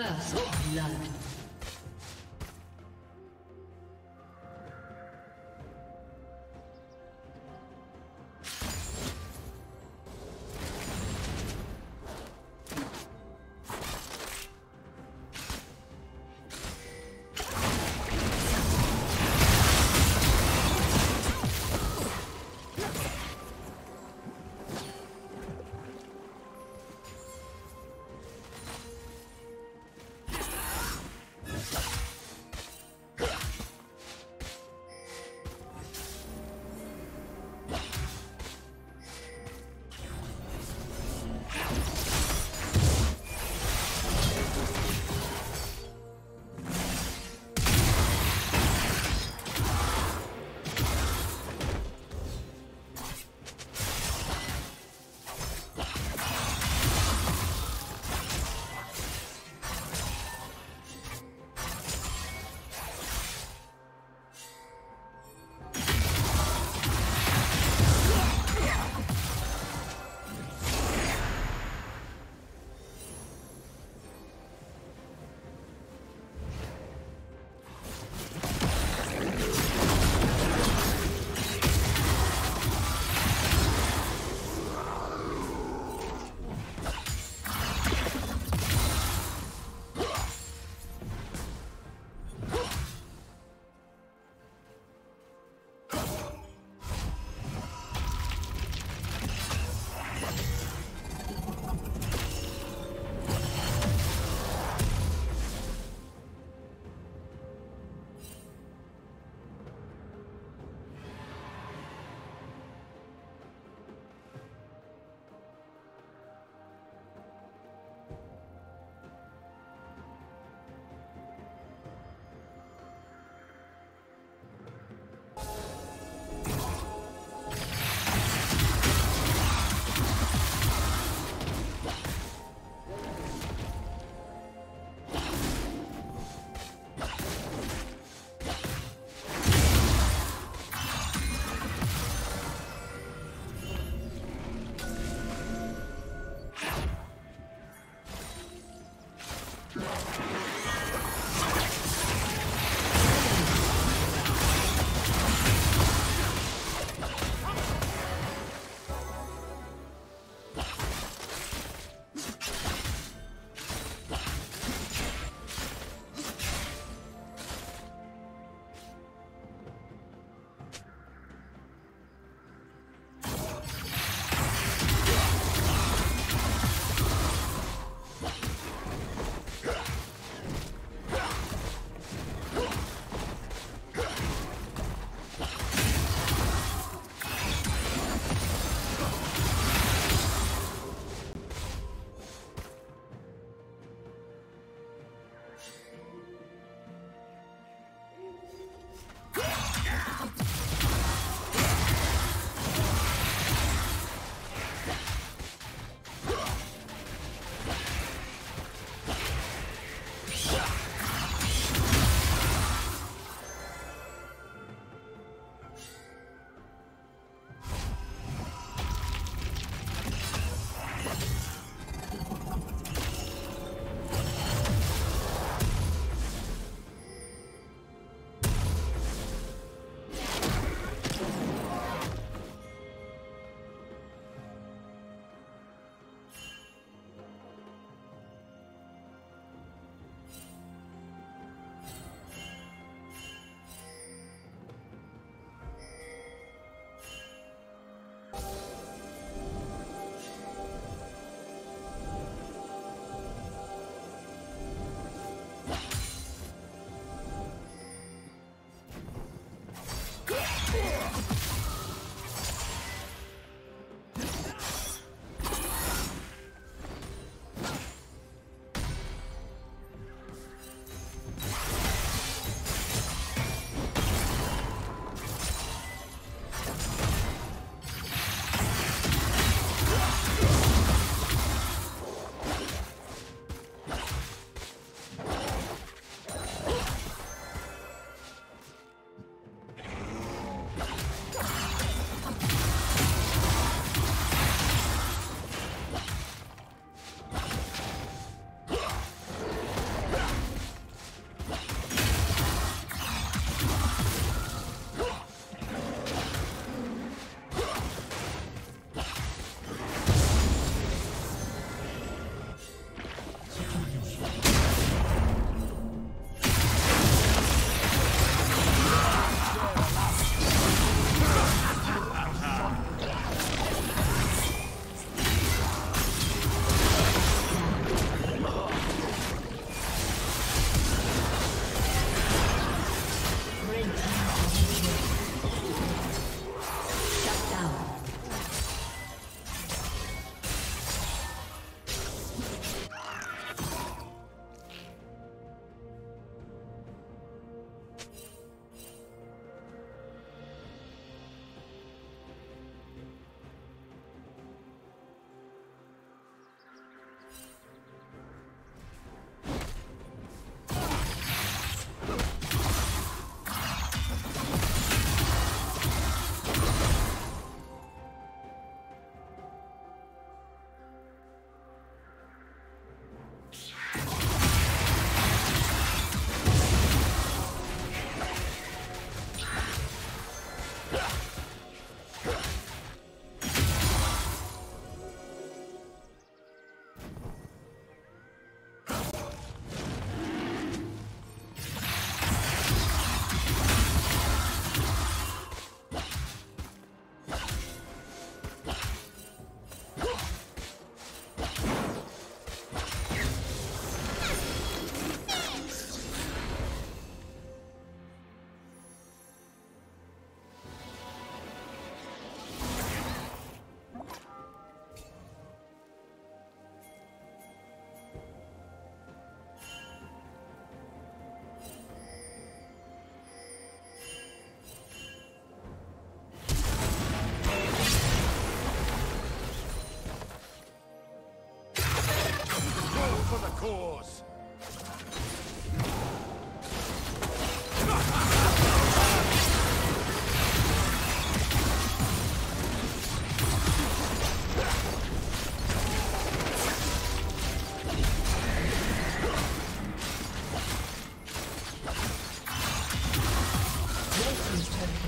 First blood.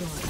Destroyed.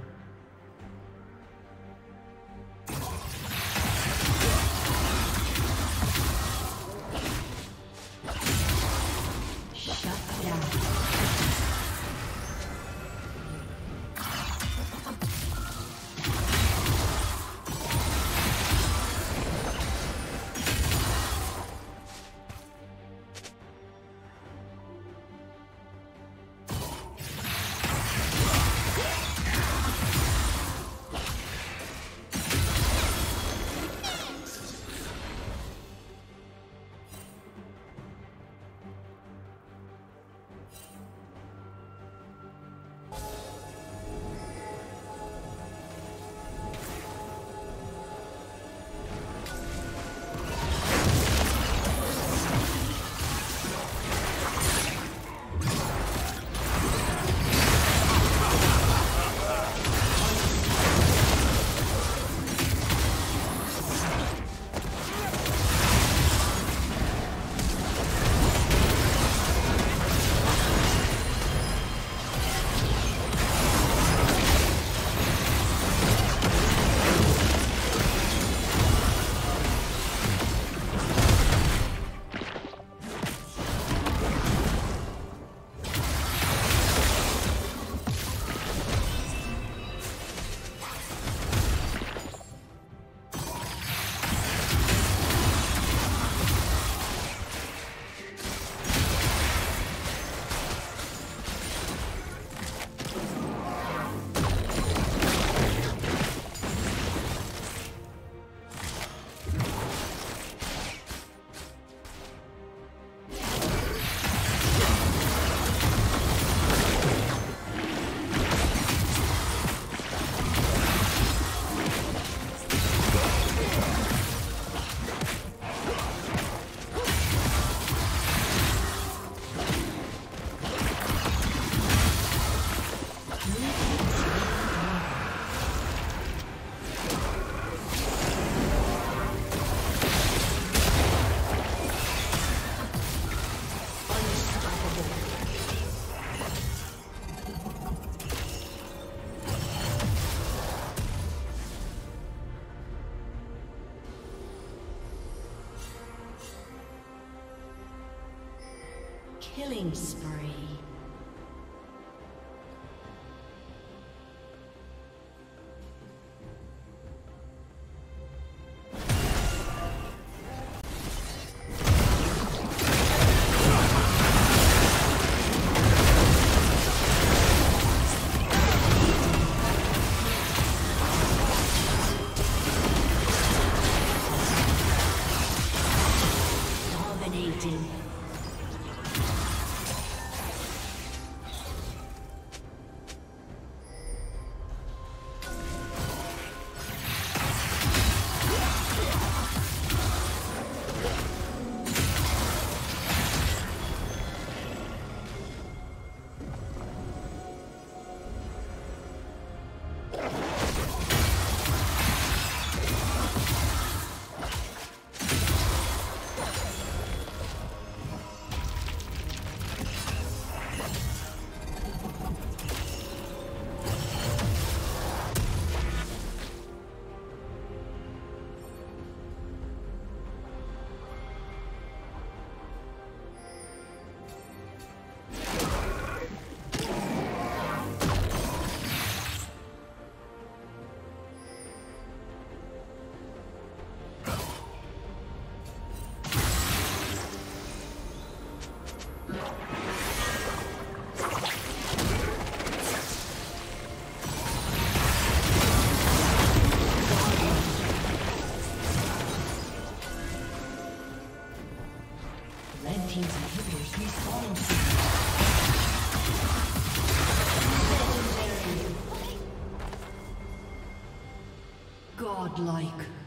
Killing spree. Godlike.